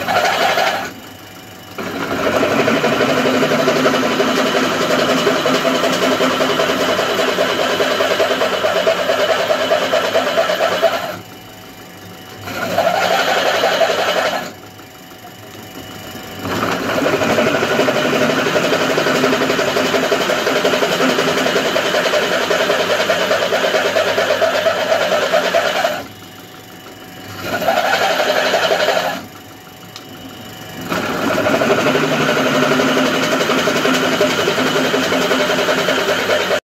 you